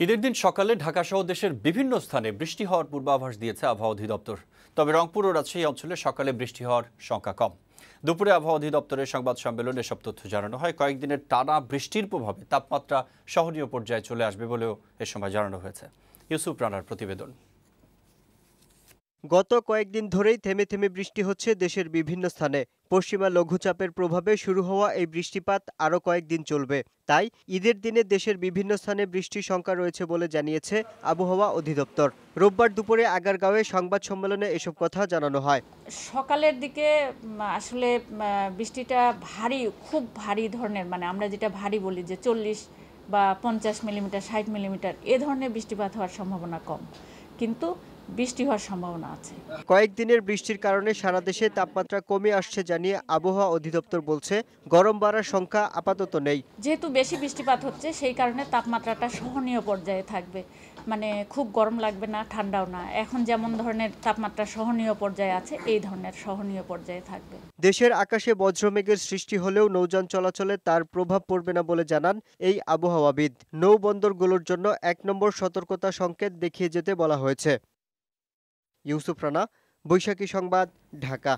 ঈদের দিন সকালে ঢাকাসহ দেশের বিভিন্ন স্থানে বৃষ্টি হওয়ার পূর্বাভাস দিয়েছে আবহাওয়া অধিদপ্তর। তবে রংপুর ও রাজশাহী অঞ্চলে সকালে বৃষ্টি হওয়ার সংখ্যা কম। দুপুরে আবহাওয়া অধিদপ্তরের সংবাদ সম্মেলনে এসব তথ্য জানানো হয়। কয়েকদিনের টানা বৃষ্টির প্রভাবে তাপমাত্রা সহনীয় পর্যায়ে চলে আসবে বলেও এ সময় জানানো হয়েছে। ইউসুফ রানার প্রতিবেদন। গত কয়েকদিন ধরেই থেমে থেমে বৃষ্টি হচ্ছে দেশের বিভিন্ন স্থানে। পশ্চিমা লঘুচাপের প্রভাবে শুরু হওয়া এই বৃষ্টিপাত আরও কয়েকদিন চলবে। তাই ঈদের দিনে দেশের বিভিন্ন স্থানে বৃষ্টির সংখ্যা রয়েছে বলে জানিয়েছে আবহাওয়া অধিদপ্তর। রোববার দুপুরে আগারগাঁওয়ে সংবাদ সম্মেলনে এসব কথা জানানো হয়। সকালের দিকে আসলে বৃষ্টিটা ভারী, খুব ভারী ধরনের মানে আমরা যেটা ভারী বলি যে চল্লিশ বা পঞ্চাশ মিলিমিটার, ষাট মিলিমিটার, এ ধরনের বৃষ্টিপাত হওয়ার সম্ভাবনা কম। কিন্তু বৃষ্টি হওয়ার সম্ভাবনা আছে। কয়েকদিনের বৃষ্টির কারণে সারা দেশে তাপমাত্রা কমে আসছে জানিয়ে আবহাওয়া অধিদপ্তর বলছে গরম বাড়ার সংখ্যা আপাতত নেই। যেহেতু বেশি বৃষ্টিপাত হচ্ছে সেই কারণে তাপমাত্রাটা সহনীয় পর্যায়ে থাকবে। মানে খুব গরম লাগবে না ঠান্ডাও না। এখন যেমন ধরনের তাপমাত্রা সহনীয় পর্যায়ে আছে এই ধরনের সহনীয় পর্যায়ে থাকবে। দেশের আকাশে বজ্রমেঘের সৃষ্টি হলেও নৌযান চলাচলে তার প্রভাব পড়বে না বলে জানান এই আবহাওয়াবিদ। নৌবন্দরগুলোর জন্য এক নম্বর সতর্কতা সংকেত দেখিয়ে যেতে বলা হয়েছে। ইউসুফ রানা বৈশাখী সংবাদ ঢাকা।